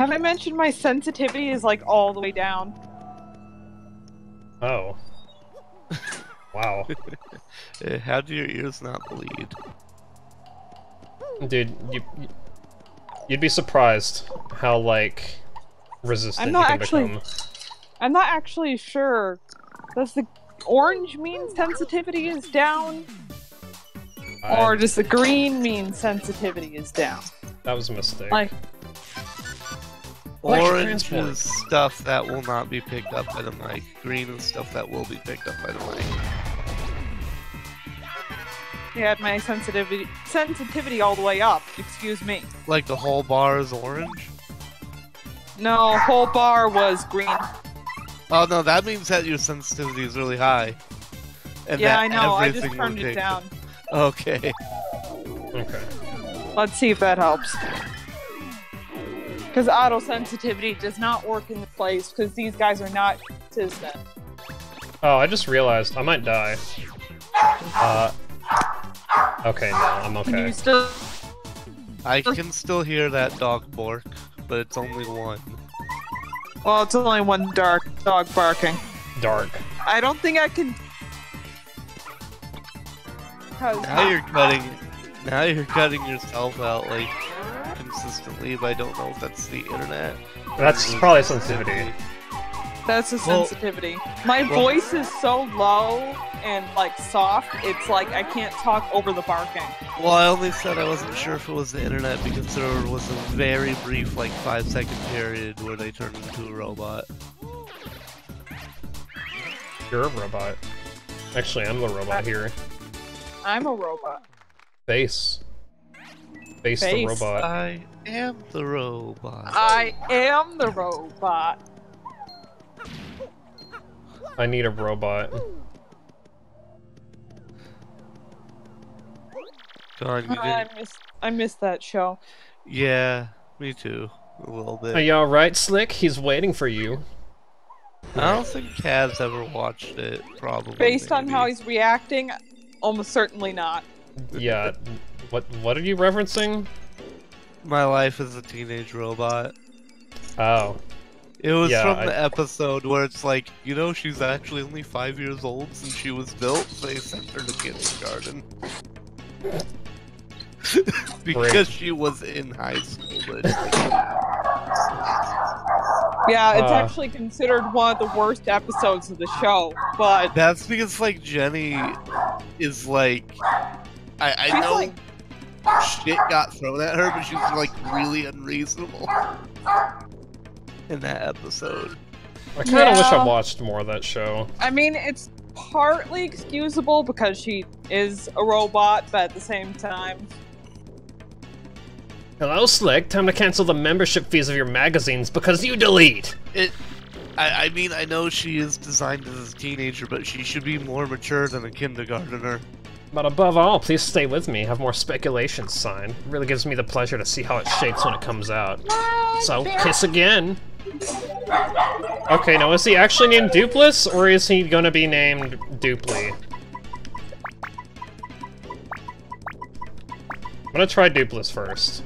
Have I mentioned my sensitivity is like all the way down? Oh. wow. How do your ears not bleed? Dude, you, you you'd be surprised how like resistant I'm not you can actually- become. I'm not actually sure. Does the orange mean sensitivity is down? Or does the green mean sensitivity is down? that was a mistake. Like, Electric Orange is stuff that will not be picked up by the mic. Green is stuff that will be picked up by the mic. you had my sensitivity sensitivity all the way up. Excuse me. Like the whole bar is orange? No, whole bar was green. Oh no, that means that your sensitivity is really high. And yeah, I know. I just turned it pick- down. Okay. Okay. Let's see if that helps. Because auto sensitivity does not work in the place because these guys are not consistent. Oh, I just realized I might die. Uh. Okay, no, I'm Can okay. you still? I can still hear that dog bark, but it's only one. Well, it's only one dark dog barking. Dark. I don't think I can. Cause Now you're cutting now you're cutting yourself out like consistently, but I don't know if that's the internet. That's mm-hmm. probably sensitivity. that's a Well- sensitivity. My well- voice is so low and like soft. It's like I can't talk over the barking. Well, I only said I wasn't sure if it was the internet because there was a very brief, like five second period where they turned into a robot. You're a robot. Actually, I'm the robot here. I'm a robot. Face. Face the robot. I am the robot. I am the robot. I need a robot. God, you oh, I didn't- miss I miss that show. Yeah, me too. A little bit. Are you alright, Slick? He's waiting for you. I don't think Kaz ever watched it, probably. Based on how he's reacting, almost certainly not. Yeah. What What are you referencing? My life as a teenage robot. Oh. It was Yeah, from I- the episode where it's like, you know, she's actually only five years old since she was built. So they sent her to kindergarten. because Great. she was in high school. But Yeah, it's Uh. actually considered one of the worst episodes of the show, but that's because like Jenny is like, I, I know like- shit got thrown at her, but she's like really unreasonable in that episode. I kind of wish I Yeah. watched more of that show. I mean, it's partly excusable because she is a robot, but at the same time, Hello, Slick. Time to cancel the membership fees of your magazines because you delete. It. I, I mean, I know she is designed as a teenager, but she should be more mature than a kindergartner. But above all, please stay with me. Have more speculations signed. It really gives me the pleasure to see how it shapes when it comes out. So, kiss again. Okay, now is he actually named Doopliss, or is he gonna be named Duply? I'm gonna try Dupless first.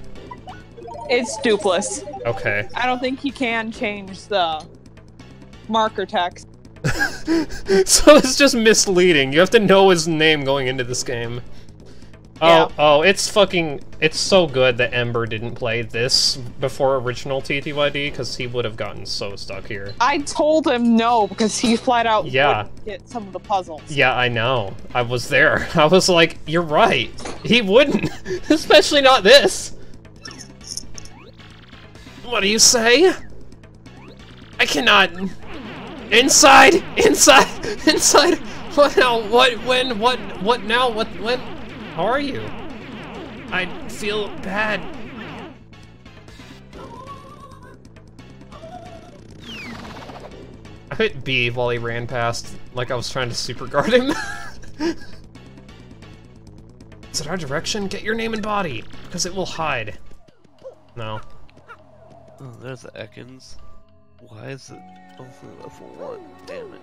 it's doopliss. Okay. I don't think he can change the marker text. so it's just misleading. You have to know his name going into this game. Oh, Yeah. oh, it's fucking. It's so good that Ember didn't play this before original TTYD because he would have gotten so stuck here. I told him no because he flat out Yeah. get some of the puzzles. Yeah, I know. I was there. I was like, you're right. He wouldn't. Especially not this. What do you say? I cannot. Inside! Inside! Inside! What now? What? When? What? What now? What? When? How are you? I feel bad. I hit B while he ran past, like I was trying to super guard him. Is it our direction? Get your name and body, because it will hide. No. Oh, there's the Ekans. Why is it only level 1, damn it.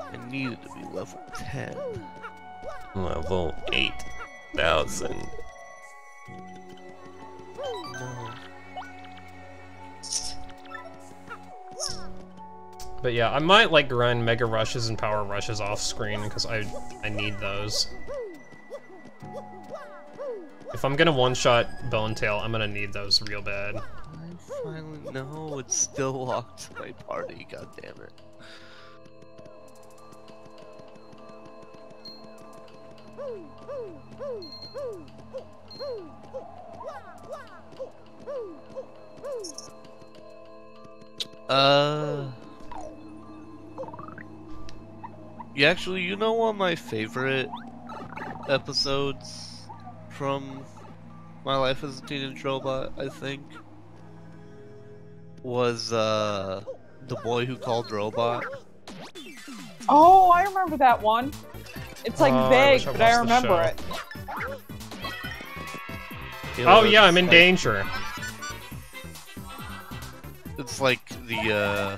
I needed to be level 10. Level 8,000. No. But yeah, I might like grind Mega Rushes and Power Rushes off screen because I, I need those. If I'm gonna one-shot Bone Tail, I'm gonna need those real bad. No, it's still locked to my party. God damn it. Uh. Yeah, actually, you know one of my favorite episodes from my life as a teenage robot, I think, was uh the boy who called robot. Oh, I remember that one. It's like I vague, wish I but I remember show. it. It Oh yeah, I'm in like- danger. It's like the uh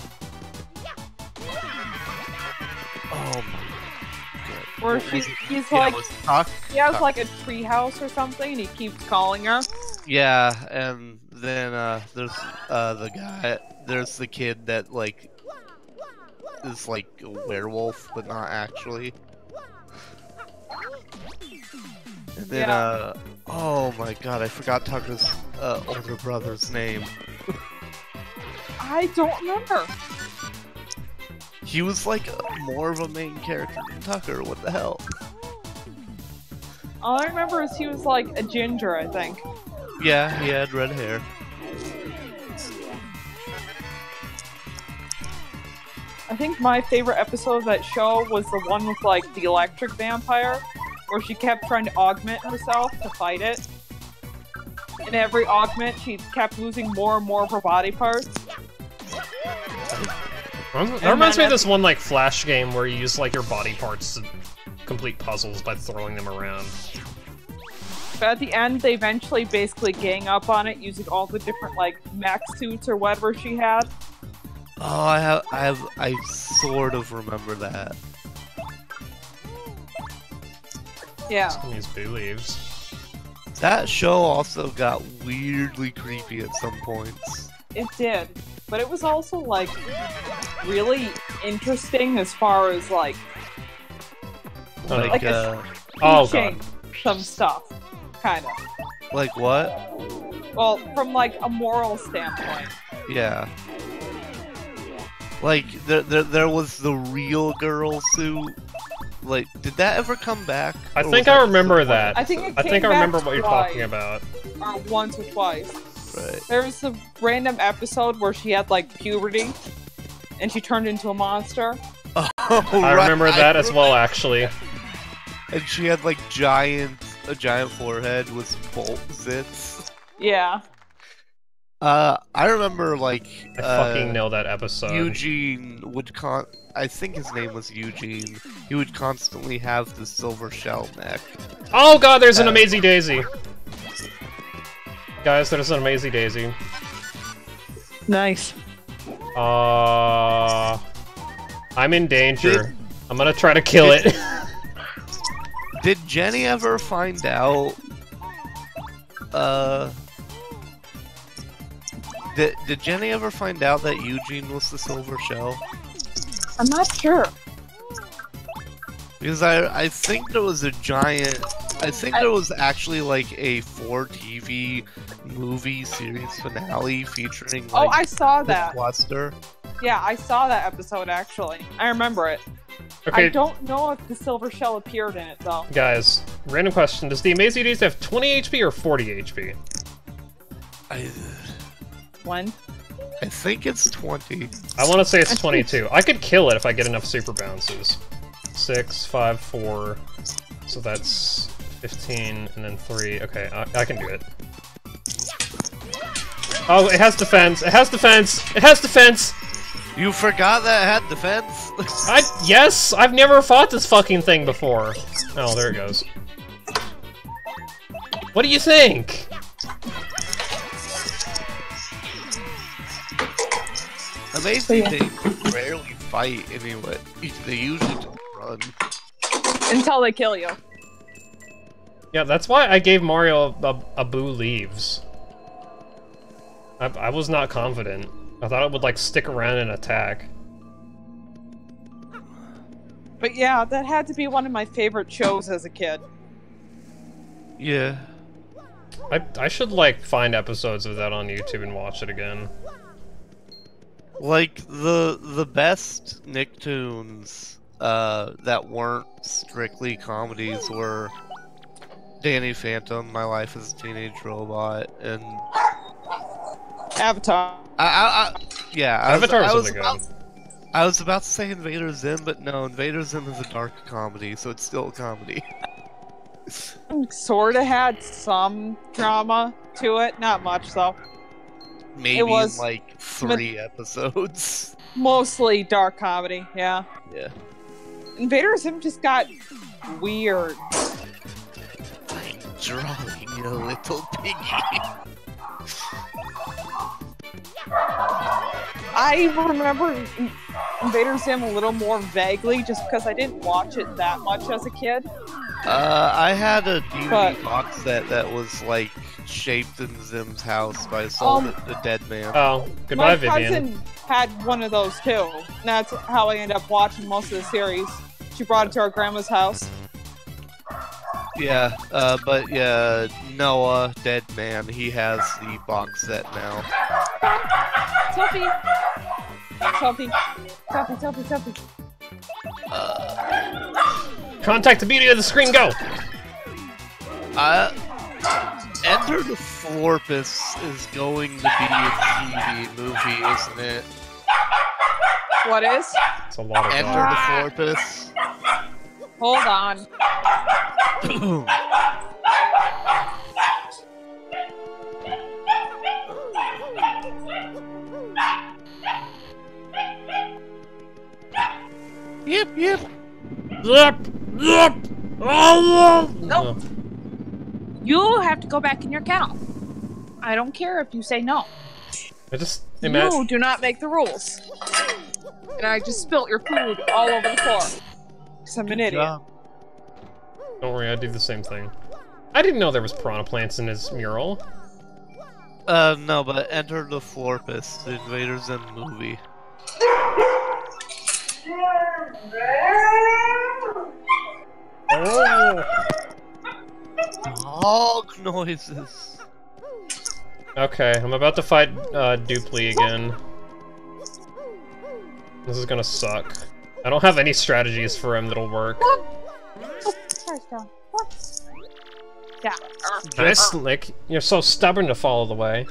Oh my god. Where What she's was he's Yeah, like it was Tuck. he has Tuck. like a treehouse or something, and he keeps calling her. Yeah, and then uh there's uh the guy there's the kid that like is like a werewolf but not actually. And then Yeah. uh oh my god, I forgot Tucker's uh, older brother's name. I don't remember. He was like more of a main character than Tucker, what the hell? All I remember is he was like a ginger, I think. Yeah, he had red hair. I think my favorite episode of that show was the one with like the electric vampire, where she kept trying to augment herself to fight it. In every augment, she kept losing more and more of her body parts. That reminds me of this one like flash game where you use like your body parts to complete puzzles by throwing them around. But at the end, they eventually basically gang up on it using all the different like mech suits or whatever she had. Oh, I have, I have, I sort of remember that. Yeah. These boo leaves. That show also got weirdly creepy at some points. It did, but it was also like really interesting as far as like Like, Like uh, Oh teaching god. some stuff, kind of. like what? Well, from like a moral standpoint. Yeah. Like there, there, there was the real girl suit. Like, did that ever come back? I think I remember that. I think it I think I remember what you're talking about. Or once or twice. Right. There was a random episode where she had like puberty, and she turned into a monster. Oh, I right, remember that as well, actually. And she had like giant, a giant forehead with bolt zits. Yeah. Uh, I remember like I uh, fucking know that episode. Eugene would con. I think his name was Eugene. He would constantly have the silver shell neck. Oh god, there's an Uh, Amazing Daisy! Guys, there's an Amazing Daisy. Nice. Uh, I'm in danger. Did- I'm gonna try to kill it. Did Jenny ever find out? Uh. Did, did Jenny ever find out that Eugene was the silver shell? I'm not sure. Because I I think there was a giant. I think there was actually like a four TV movie series finale featuring oh, I saw that. Wester. Yeah, I saw that episode actually. I remember it. I don't know if the silver shell appeared in it though. guys, random question. Does the Amazing Daisy have 20 HP or 40 HP? I When? I think it's twenty. I want to say it's 22. I could kill it if I get enough super bounces. Six, five, four. So that's 15, and then 3. Okay, I, I can do it. Oh, it has defense! It has defense! It has defense! You forgot that it had defense. I- yes! I've never fought this fucking thing before! Oh, there it goes. What do you think? Amazing Yeah. they rarely fight anyway. They usually just run. Until they kill you. Yeah, that's why I gave Mario a, a, a boo leaves. I, I was not confident. I thought it would, like, stick around and attack. But yeah, that had to be one of my favorite shows as a kid. Yeah. I, I should, like, find episodes of that on YouTube and watch it again. Like the the best Nicktoons uh, that weren't strictly comedies were Danny Phantom, My Life as a Teenage Robot, and Avatar. I, I, I yeah, I was, Avatar I was was about. I was about to say Invader Zim, but no, Invader Zim is a dark comedy, so it's still a comedy. Sorta had some drama to it, not much though. Maybe it was- in like three episodes. Mostly dark comedy, yeah. Yeah. Invader Zim just got weird. I'm drawing a little piggy. I remember In- Invader Zim a little more vaguely just because I didn't watch it that much as a kid. Uh, I had a DVD But- box set that was like shaped in Zim's house, but I sold Um, it to Dead Man. Oh, goodbye, My Vivian. cousin had one of those too. And that's how I ended up watching most of the series. She brought it to our grandma's house. Yeah, uh, but yeah, Noah, Dead Man, he has the box set now. Tuffy! Tuffy! Tuffy, Tuffy, Tuffy. Contact the beauty of the screen, go! Uh, Enter the Florpus is going to be a TV movie, isn't it? What is? It's a lot of Enter dog. the Florpus. Hold on. yep, yep. Yep, yep. Oh, Nope. You have to go back in your kennel. I don't care if you say no. I just You do not make the rules. And I just spilt your food all over the floor. Because I'm an idiot. job. Don't worry, I do the same thing. I didn't know there was piranha plants in his mural. Uh, no, but Enter the Florpus, the Invaders Zim movie. Oh. Hog noises. Okay, I'm about to fight uh, Dupli again. This is gonna suck. I don't have any strategies for him that'll work. Yeah. Nice, Slick. You're so stubborn to follow the way.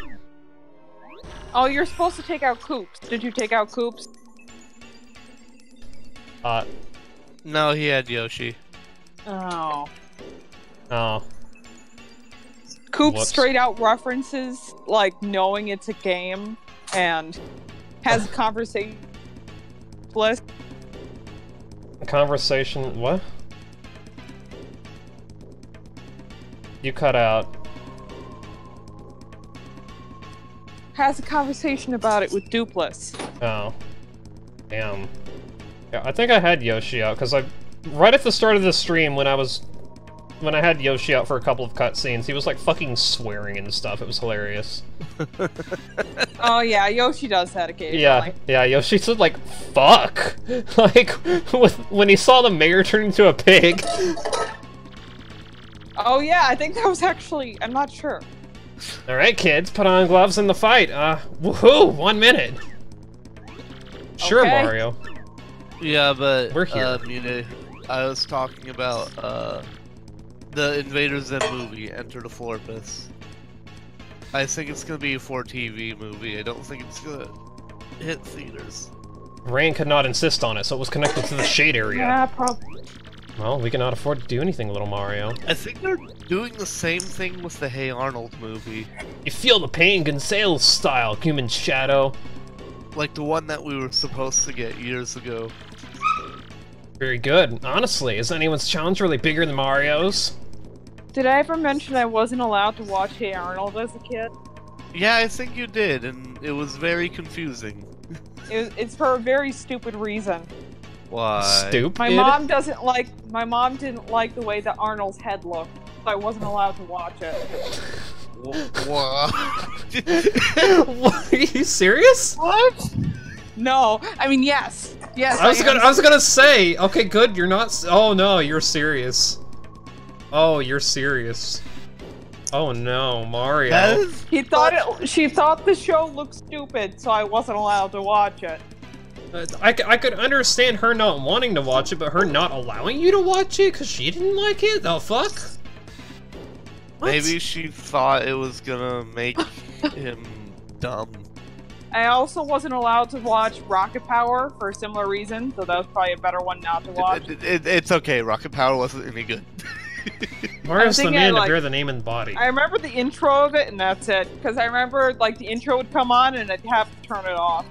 Oh, you're supposed to take out Coops. Did you take out Coops? Uh, No, he had Yoshi. Oh. oh. Coop Whoops. straight out references like knowing it's a game and has a conversation. Bliss. Conversation, what? You cut out. Has a conversation about it with Doopliss. Oh. Damn. Yeah, I think I had Yoshi out, because I... Right at the start of the stream, when I was... When I had Yoshi out for a couple of cutscenes, he was like fucking swearing and stuff. It was hilarious. Oh yeah, Yoshi does that occasionally. Yeah, yeah, Yoshi said like, fuck! like, with, when he saw the mayor turn into a pig. Oh yeah, I think that was actually. I'm not sure. Alright, kids, put on gloves in the fight. Uh, woohoo! One minute! Sure, Okay. Mario. Yeah, but We're here. Uh, Mune, I was talking about uh, the Invaders Zim movie, Enter the Florpus. I think it's gonna be a for TV movie. I don't think it's gonna hit theaters. Rain could not insist on it, so it was connected to the shade area. Yeah, probably. Well, we cannot afford to do anything, little Mario. I think they're doing the same thing with the Hey Arnold movie, You feel the pain, Gonzales style, human shadow. Like the one that we were supposed to get years ago. Very good. Honestly, is anyone's challenge really bigger than Mario's? Did I ever mention I wasn't allowed to watch Hey Arnold as a kid? Yeah, I think you did, and it was very confusing. It was, it's for a very stupid reason. Why? Stupid. My mom doesn't like. My mom didn't like the way that Arnold's head looked, so I wasn't allowed to watch it. What? what? Are you serious? What? No, I mean yes, Yes, I was am gonna, I was gonna say, okay, good, you're not, oh no, you're serious. Oh, you're serious. Oh no, Mario. That is He thought it. She thought the show looked stupid, so I wasn't allowed to watch it. Uh, I, c- I could understand her not wanting to watch it, but her not allowing you to watch it because she didn't like it? The fuck? What? maybe she thought it was gonna make him dumb. I also wasn't allowed to watch Rocket Power for a similar reason, so that was probably a better one not to watch. It- it- it's okay. Rocket Power wasn't any good. Mario's the I'm man to like- bear the name and body. I remember the intro of it, and that's it. Because I remember, like, the intro would come on, and I'd have to turn it off.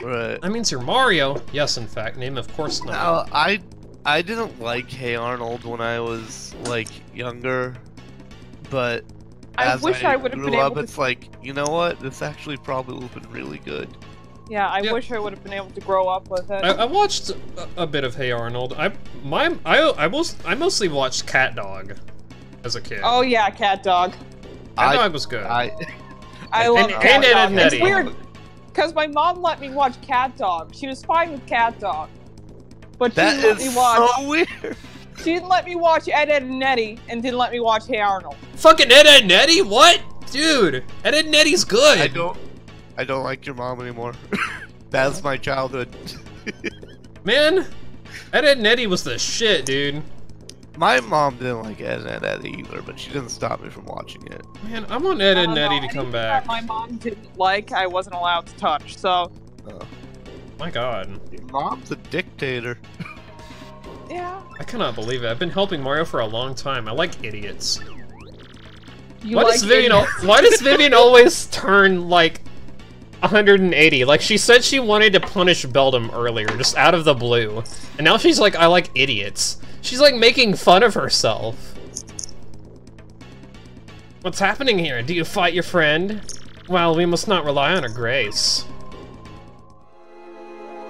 right. That means you're Mario. Yes, in fact. Name, of course not. Now, I I didn't like Hey Arnold when I was like younger, but I as wish I would have grew been up, able to. it's like you know what? This actually probably would have been really good. Yeah, I Yeah. wish I would have been able to grow up with it. I, I watched a, a bit of Hey Arnold. I my I I most I mostly watched Cat Dog as a kid. oh yeah, Cat Dog. Cat I- Dog was good. I I love and, Cat and Ed Dog. and It's weird because my mom let me watch Cat Dog. She was fine with Cat Dog, but she that didn't let is me watch. so weird. She didn't let me watch Ed, Ed, and Eddy, and didn't let me watch Hey Arnold. Fucking Ed, Ed and Eddy? What? Dude, Ed, Ed and Eddy's good. I don't I don't like your mom anymore. That's my childhood. Man, Ed, Ed and Eddy was the shit, dude. My mom didn't like Ed and Eddy either, but she didn't stop me from watching it. Man, I want Ed, Ed I and Eddy to come back. that My mom didn't like. I wasn't allowed to touch. So Oh. My god. Your mom's a dictator. yeah, I cannot believe it. I've been helping Mario for a long time. I like idiots. you why like does Vivian? Idiots. why does Vivian always turn like 180? Like she said she wanted to punish Beldam earlier, just out of the blue, and now she's like, I like idiots. She's like making fun of herself. What's happening here? Do you fight your friend? Well, we must not rely on her grace.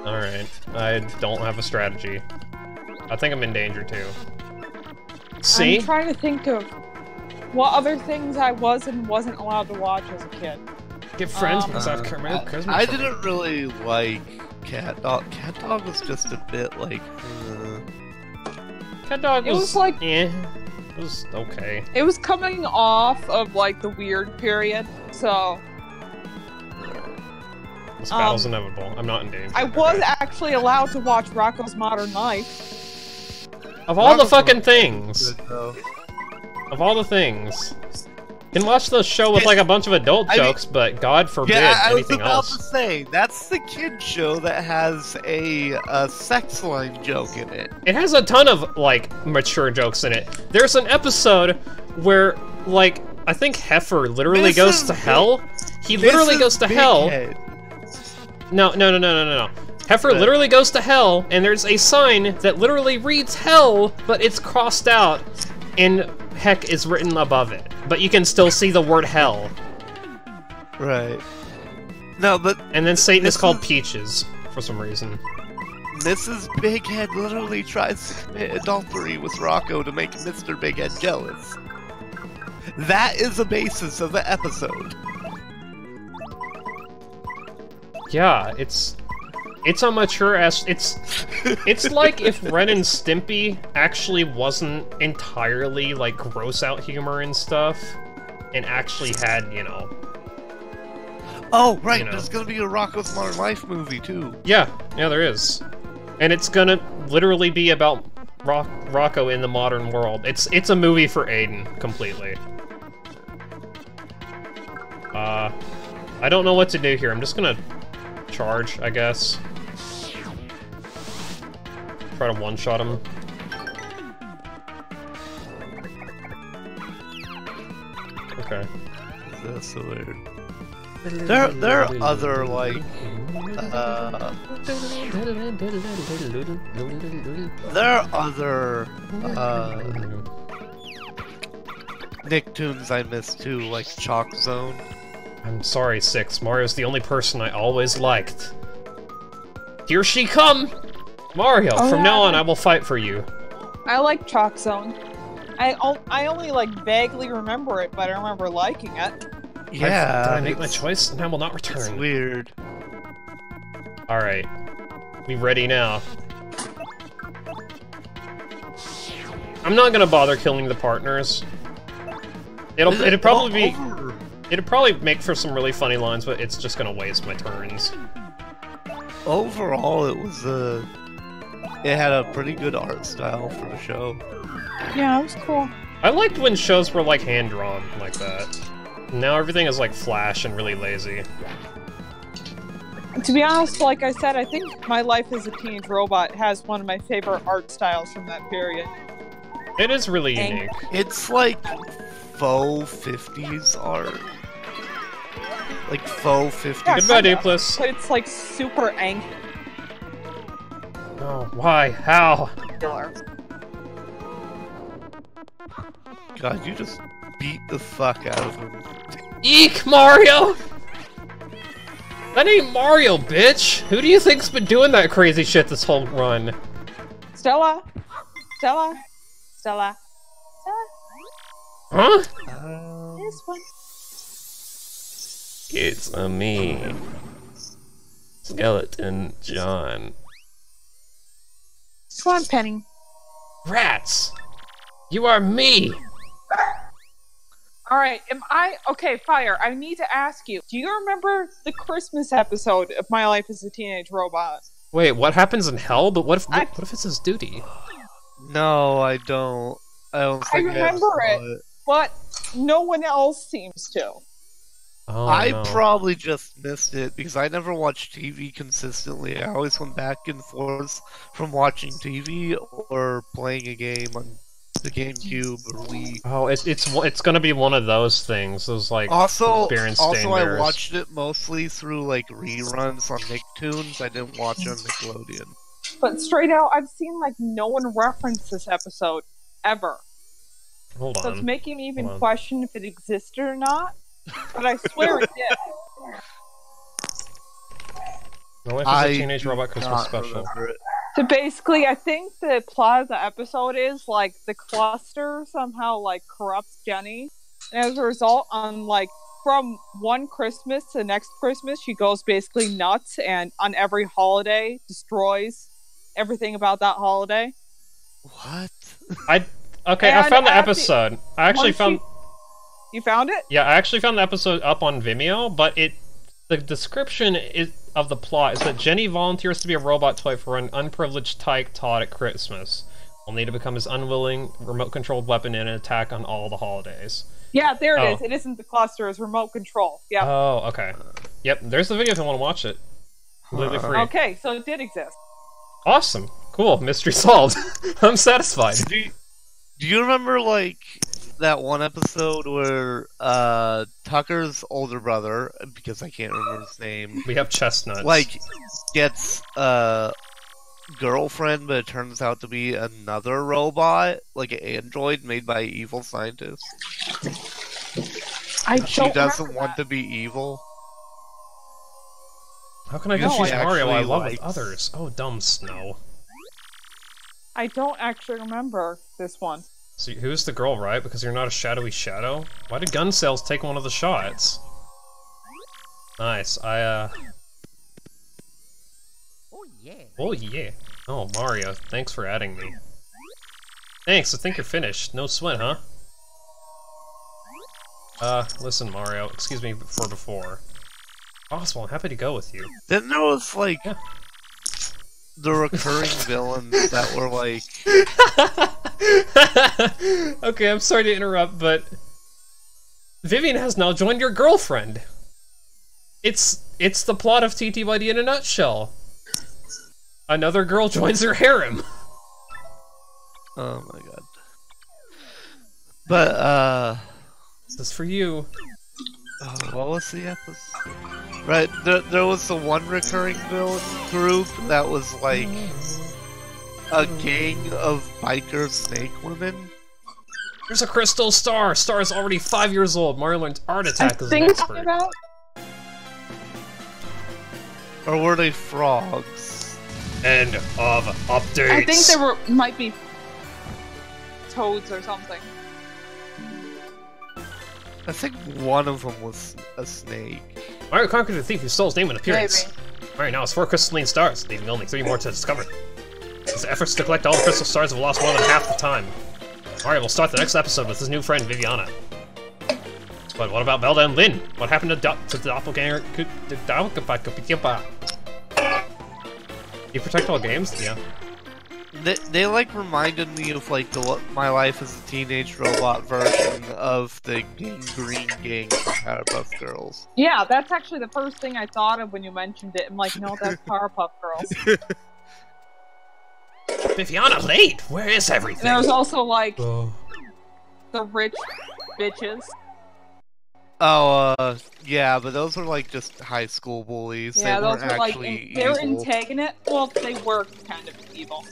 Alright, I don't have a strategy. I think I'm in danger too. See? I'm trying to think of what other things I was and wasn't allowed to watch as a kid. Get friends Um, because I've Uh, charisma. charisma I didn't really like Cat Dog. Cat Dog was just a bit like. Uh, Cat dog It was, was like- eh. It was okay. It was coming off of like the weird period, so This battle's Um, inevitable. I'm not in danger. I was Okay. actually allowed to watch Rocko's Modern Life. Of all the fucking things, of all the things, you can watch the show with like a bunch of adult I mean- jokes, but God forbid Yeah, I was about else. to say that's the kid show that has a, a sex line joke in it. It has a ton of like mature jokes in it. There's an episode where like I think Heifer literally goes to hell. He literally goes to Big hell. Head. No, no, no, no, no, no, no. Heifer literally goes to hell, and there's a sign that literally reads hell, but it's crossed out, and heck is written above it. But you can still see the word hell. Right. No, but And then Satan is called is- Peaches, for some reason. Mrs. Big Head literally tries to commit adultery with Rocko to make Mr. Big Head jealous. That is the basis of the episode. Yeah, it's... It's a mature ass. It's it's like if Ren and Stimpy actually wasn't entirely like gross out humor and stuff, and actually had you know Oh, right, You know. there's gonna be a Rocko's Modern Life movie too. Yeah, yeah, there is, and it's gonna literally be about Rock Rocko in the modern world. It's it's a movie for Aiden completely. Uh, I don't know what to do here. I'm just gonna charge, I guess. Try to one-shot him. Okay. That's so weird. There, there are other like, uh, there are other uh, Nicktoons I miss too, like Chalk Zone. I'm sorry, Six. Mario's the only person I always liked. Here she come! Mario, Oh, from yeah. now on I will fight for you. I like Chalk Zone. I o- I only like vaguely remember it, but I remember liking it. Yeah, Did I make my choice? And I will not It's return. weird. Alright. Be ready now. I'm not gonna bother killing the partners. It'll it- it'd probably be it'd probably make for some really funny lines, but it's just gonna waste my turns. Overall, it was a. It had a pretty good art style for the show. Yeah, it was cool. I liked when shows were like hand drawn like that. Now everything is like flash and really lazy. To be honest, like I said, I think My Life as a Teenage Robot has one of my favorite art styles from that period. It is really Dang. unique. It's like faux 50s art. Like faux 50s. Yeah, Goodbye, kinda. Doopliss. But it's like super angular. Oh, why? How? God, you just beat the fuck out of him. Eek, Mario! That ain't Mario, bitch! Who do you think's been doing that crazy shit this whole run? Stella? Stella? Stella? Stella? Huh? Um, This one. It's a me. Skeleton John. Come on, Penny. Rats! You are me! All right, am I okay? Fire. I need to ask you. Do you remember the Christmas episode of My Life as a Teenage Robot? Wait, what happens in hell? But what if I- what, if it's his duty? no, I don't. I don't I think I, remember saw it. But no one else seems to. Oh, I no. probably just missed it because I never watched TV consistently. I always went back and forth from watching TV or playing a game on the GameCube or Wii. Oh, it's it's it's gonna be one of those things. Those like Also, Berenstain also I watched it mostly through like reruns on Nicktoons. I didn't watch on Nickelodeon. But straight out, I've seen like no one reference this episode ever. hold on. So it's making me even question if it existed or not. But I swear it did. My Life is I a Teenage Robot Christmas Special. So basically, I think the plot of the episode is like the cluster somehow like corrupts Jenny, and as a result, on like from one Christmas to the next Christmas, she goes basically nuts, and on every holiday destroys everything about that holiday. What? I okay. I found the at the- episode. I actually found you- You found it? yeah. I actually found the episode up on Vimeo, but it the description is of the plot is that Jenny volunteers to be a robot toy for an unprivileged tyke Todd at Christmas. Only to become his unwilling remote-controlled weapon in an attack on all the holidays. Yeah, there it Oh. is. It isn't the cluster; it's remote control. Yeah. Oh, okay. Yep, there's the video if you want to watch it. Completely free. okay, so it did exist. Awesome. Cool. Mystery solved. I'm satisfied. Do you, do you remember like that one episode where uh Tucker's older brother, because I can't remember his name, We have chestnuts. like gets a girlfriend, but it turns out to be another robot, like an android made by evil scientists. I She don't doesn't want that. to be evil. How can I No, confuse I Mario I love with others? Oh, dumb Snow. I don't actually remember this one. So who's the girl, right? Because you're not a shadowy shadow? Why did gun sales take one of the shots? Nice. I, uh... Oh yeah. Oh, yeah. Oh, Mario, thanks for adding me. Thanks, I think you're finished. No sweat, huh? Uh, listen, Mario, excuse me for before. Possible, I'm happy to go with you. Then there was like Yeah. The recurring villains that were like okay, I'm sorry to interrupt, but Vivian has now joined your girlfriend. It's it's the plot of TTYD in a nutshell. Another girl joins her harem. Oh my god. But uh This is for you. oh, what was the episode? Right, there, there was the one recurring villain group that was like a gang of biker snake women. There's a crystal star. Star is already five years old. Mario learned art attack as an think expert. about. Or were they frogs? End of updates. I think there were might be toads or something. I think one of them was a snake. Mario conquered the thief who stole his name and appearance. Maybe. Alright, now it's four crystalline stars, leaving only three more to discover. His efforts to collect all the crystal stars have lost more than half the time. Alright, we'll start the next episode with his new friend, Viviana. But what about Velda and Lyn? What happened to, Do to the doppelganger? The doppelganger? You protect all games? Yeah. They, they like reminded me of like the my life as a teenage robot version of the Gang Green Gang from Powerpuff Girls. Yeah, that's actually the first thing I thought of when you mentioned it. I'm like, no, that's Powerpuff Girls. Viviana late. Where is everything? And there was also like the rich bitches. Oh, uh, yeah, but those are like just high school bullies. Yeah, they those weren't were like in, they were evil. antagonists. Well, they were kind of evil.